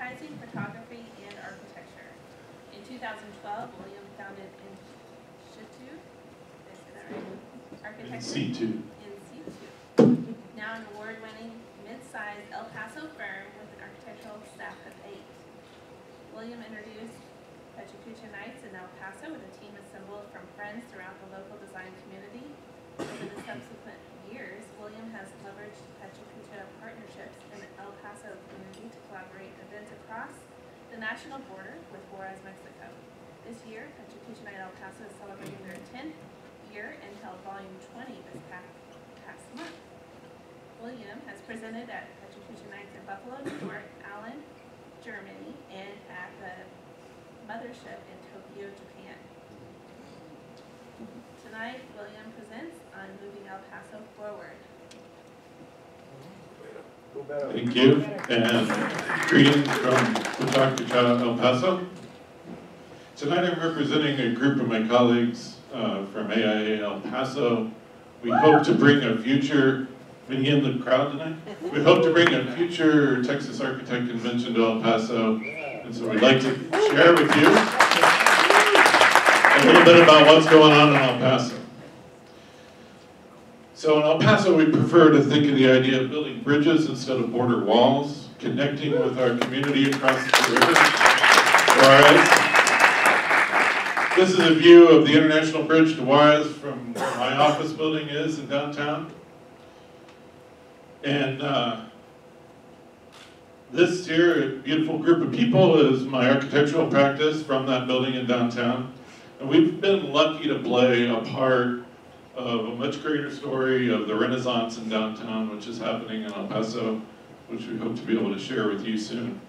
advertising, photography, and architecture. In 2012, William founded Institute, did I say right? Architecture C two. in situ. Now an award-winning mid-sized El Paso firm with an architectural staff of eight. William introduced PechaKucha Nights in El Paso with a team assembled from friends throughout the local design community. Over the subsequent years, William has leveraged PechaKucha partnerships in El Paso collaborate events across the national border with Juarez, Mexico. This year, PechaKucha Night El Paso is celebrating their tenth year and held volume twenty this past, past month. William has presented at PechaKucha Nights in Buffalo, New York, Allen, Germany, and at the Mothership in Tokyo, Japan. Tonight, William presents on moving El Paso forward. Thank you, and greetings from Pawtucket, El Paso. Tonight I'm representing a group of my colleagues uh, from AIA El Paso. We hope to bring a future, any in the crowd tonight? We hope to bring a future Texas Architect Convention to El Paso, and so we'd like to share with you a little bit about what's going on in El Paso. So in El Paso, we prefer to think of the idea of building bridges instead of border walls, connecting with our community across the river. Juarez. This is a view of the International Bridge to Juarez from where my office building is in downtown. And uh, this here, beautiful group of people, is my architectural practice from that building in downtown. And we've been lucky to play a part of a much greater story of the Renaissance in downtown, which is happening in El Paso, which we hope to be able to share with you soon.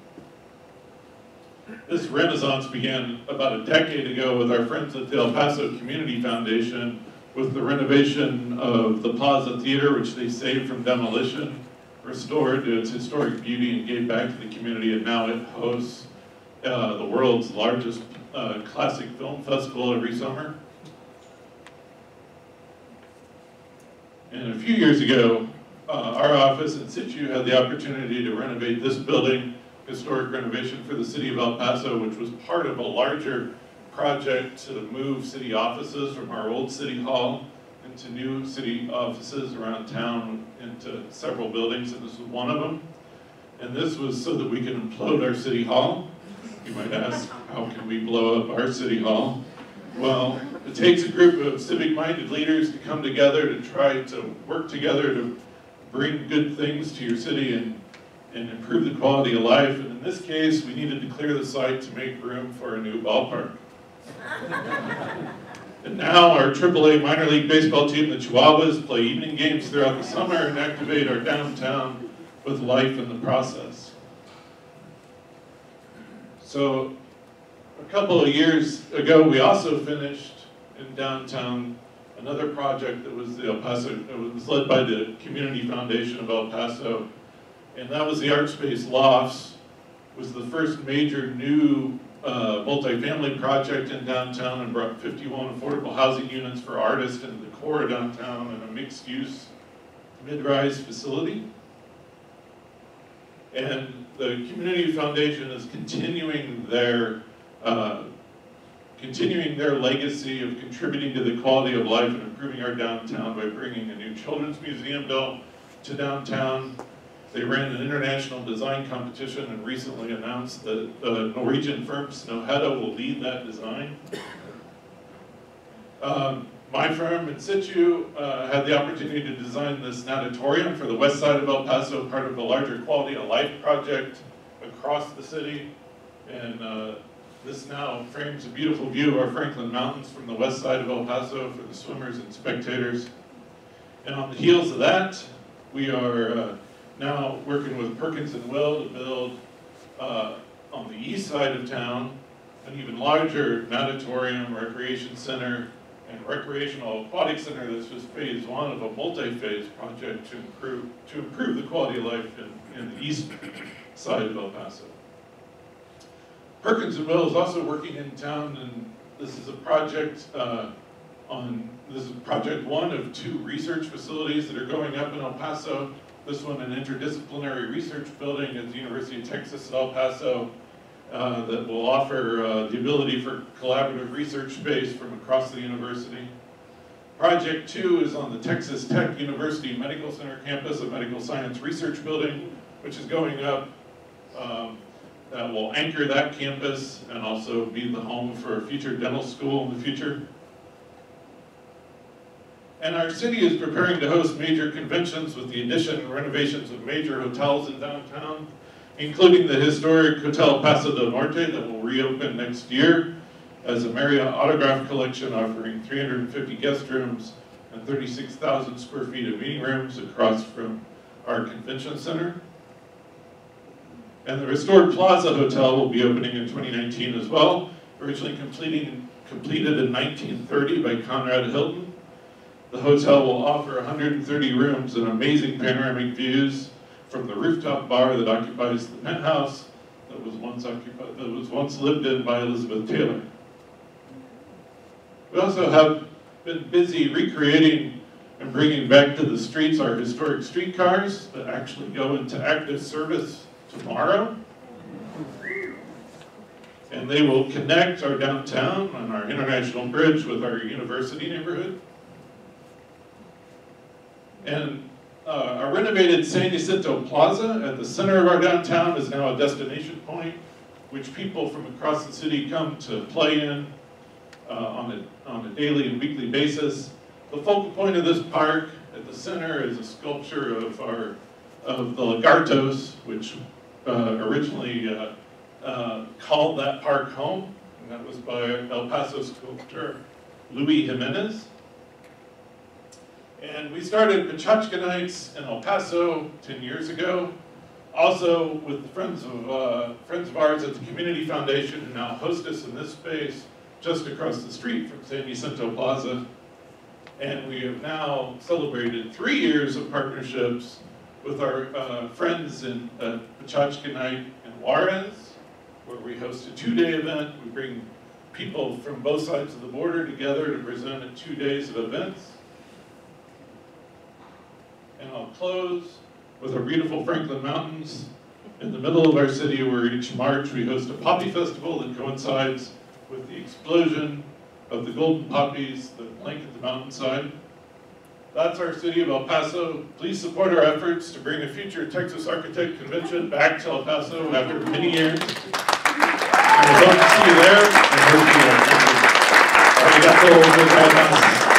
This Renaissance began about a decade ago with our friends at the El Paso Community Foundation with the renovation of the Plaza Theater, which they saved from demolition, restored to its historic beauty and gave back to the community, and now it hosts uh, the world's largest uh, classic film festival every summer. And a few years ago, uh, our office in situ had the opportunity to renovate this building, historic renovation for the city of El Paso, which was part of a larger project to move city offices from our old city hall into new city offices around town into several buildings, and this was one of them. And this was so that we could implode our city hall. You might ask, how can we blow up our city hall? Well, it takes a group of civic-minded leaders to come together to try to work together to bring good things to your city and, and improve the quality of life. And in this case, we needed to clear the site to make room for a new ballpark. And now our AAA minor league baseball team, the Chihuahuas, play evening games throughout the summer and activate our downtown with life in the process. So a couple of years ago, we also finished in downtown another project that was the El Paso, it was led by the Community Foundation of El Paso. And that was the Art Space Lofts, was the first major new uh, multifamily project in downtown and brought 51 affordable housing units for artists into the core of downtown and a mixed-use mid-rise facility. And the Community Foundation is continuing their uh, continuing their legacy of contributing to the quality of life and improving our downtown by bringing a new children's museum built to downtown. They ran an international design competition and recently announced that the Norwegian firm Snøhetta will lead that design. Um, my firm in situ uh, had the opportunity to design this natatorium for the west side of El Paso, part of a larger quality of life project across the city. And uh, this now frames a beautiful view of our Franklin Mountains from the west side of El Paso for the swimmers and spectators. And on the heels of that, we are uh, now working with Perkins and Will to build uh, on the east side of town an even larger natatorium, recreation center, and recreational aquatic center that's just phase one of a multi-phase project to improve to improve the quality of life in, in the east side of El Paso. Perkins and Will is also working in town, and this is a project uh, on this is project one of two research facilities that are going up in El Paso. This one, an interdisciplinary research building at the University of Texas at El Paso uh, that will offer uh, the ability for collaborative research space from across the university. Project two is on the Texas Tech University Medical Center campus, a medical science research building, which is going up. um, That will anchor that campus and also be the home for a future dental school in the future. And our city is preparing to host major conventions with the addition and renovations of major hotels in downtown, including the historic Hotel Paso del Norte that will reopen next year as a Marriott Autograph Collection offering 350 guest rooms and 36,000 square feet of meeting rooms across from our convention center. And the restored Plaza Hotel will be opening in 2019 as well, originally completing, completed in 1930 by Conrad Hilton. The hotel will offer 130 rooms and amazing panoramic views from the rooftop bar that occupies the penthouse that was once occupied, that was once lived in by Elizabeth Taylor. We also have been busy recreating and bringing back to the streets our historic streetcars that actually go into active service tomorrow. And they will connect our downtown and our International Bridge with our university neighborhood. And uh, our renovated San Jacinto Plaza at the center of our downtown is now a destination point, which people from across the city come to play in uh, on, a, on a daily and weekly basis. The focal point of this park at the center is a sculpture of our of the Lagartos, which uh, originally uh, uh, called that park home, and that was by El Paso sculptor Luis Jimenez. And we started PechaKucha Nights in El Paso 10 years ago, also with the friends of, uh, friends of ours at the Community Foundation who now host us in this space just across the street from San Jacinto Plaza. And we have now celebrated three years of partnerships with our uh, friends in uh, PechaKucha Night in Juarez, where we host a two-day event. We bring people from both sides of the border together to present at two days of events. And I'll close with our beautiful Franklin Mountains in the middle of our city where each March we host a poppy festival that coincides with the explosion of the golden poppies that blanket the mountainside. That's our city of El Paso. Please support our efforts to bring a future Texas Architect Convention back to El Paso after many years. We hope to see you there and hope you are. Arigato.